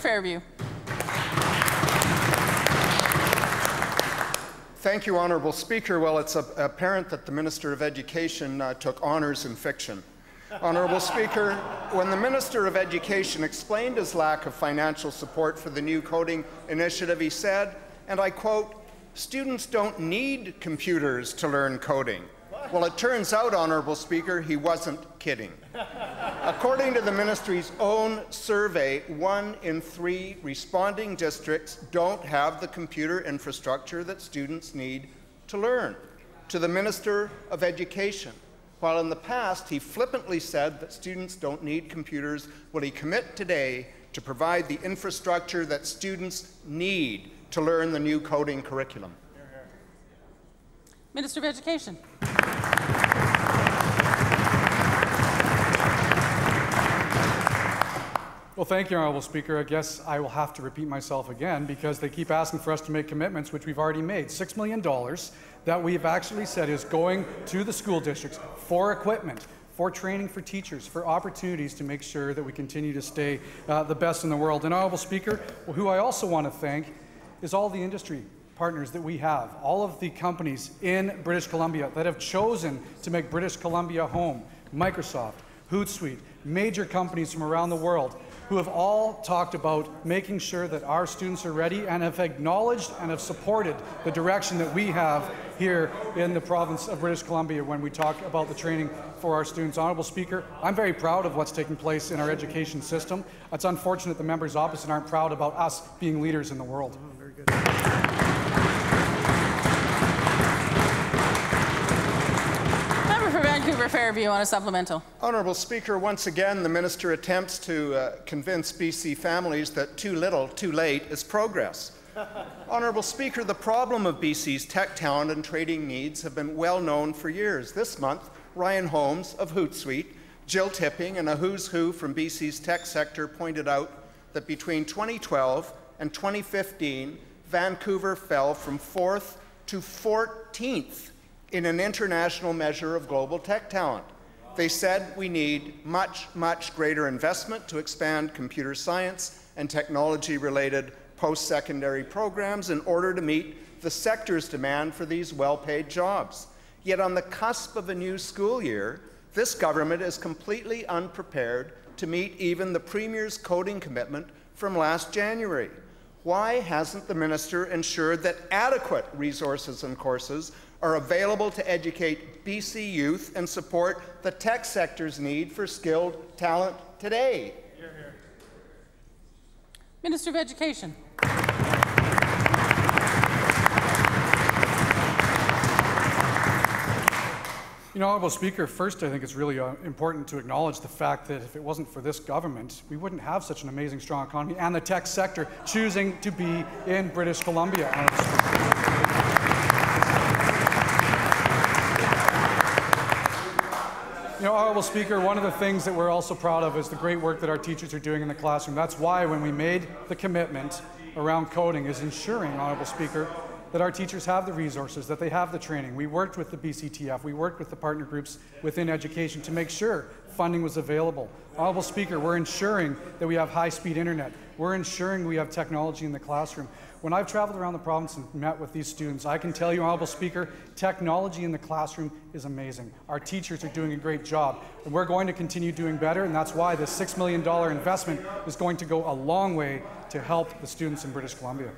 Fairview. Thank you, Honourable Speaker. Well, it's apparent that the Minister of Education uh, took honours in fiction. Honourable Speaker, when the Minister of Education explained his lack of financial support for the new coding initiative, he said, and I quote, students don't need computers to learn coding. Well, it turns out, Honourable Speaker, he wasn't kidding. According to the ministry's own survey, one in three responding districts don't have the computer infrastructure that students need to learn. To the Minister of Education, while in the past he flippantly said that students don't need computers, will he commit today to provide the infrastructure that students need to learn the new coding curriculum? Minister of Education. Well, thank you, Honourable Speaker. I guess I will have to repeat myself again because they keep asking for us to make commitments, which we've already made. $6 million that we've actually said is going to the school districts for equipment, for training for teachers, for opportunities to make sure that we continue to stay uh, the best in the world. And Honourable Speaker, who I also want to thank is all the industry partners that we have, all of the companies in British Columbia that have chosen to make British Columbia home. Microsoft, Hootsuite, major companies from around the world who have all talked about making sure that our students are ready and have acknowledged and have supported the direction that we have here in the province of British Columbia when we talk about the training for our students. Honourable Speaker, I'm very proud of what's taking place in our education system. It's unfortunate the members opposite aren't proud about us being leaders in the world. Very good. Vancouver Fairview on a supplemental. Honourable Speaker, once again, the minister attempts to uh, convince BC families that too little, too late is progress. Honourable Speaker, the problem of BC's tech talent and trading needs have been well known for years. This month, Ryan Holmes of Hootsuite, Jill Tipping, and a who's who from BC's tech sector pointed out that between 2012 and 2015, Vancouver fell from fourth to 14th in an international measure of global tech talent. They said we need much, much greater investment to expand computer science and technology related post secondary programs in order to meet the sector's demand for these well paid jobs. Yet, on the cusp of a new school year, this government is completely unprepared to meet even the Premier's coding commitment from last January. Why hasn't the minister ensured that adequate resources and courses are available to educate BC youth and support the tech sector's need for skilled talent today? Hear, hear. Minister of Education. You know, Honourable Speaker, first I think it's really uh, important to acknowledge the fact that if it wasn't for this government, we wouldn't have such an amazing, strong economy and the tech sector choosing to be in British Columbia. Speaker, one of the things that we're also proud of is the great work that our teachers are doing in the classroom. That's why when we made the commitment around coding is ensuring, Honourable Speaker, that our teachers have the resources, that they have the training. We worked with the BCTF, we worked with the partner groups within education to make sure funding was available. Honorable Speaker, we're ensuring that we have high-speed internet. We're ensuring we have technology in the classroom. When I've traveled around the province and met with these students, I can tell you, Honorable Speaker, technology in the classroom is amazing. Our teachers are doing a great job, and we're going to continue doing better, and that's why this $6 million investment is going to go a long way to help the students in British Columbia.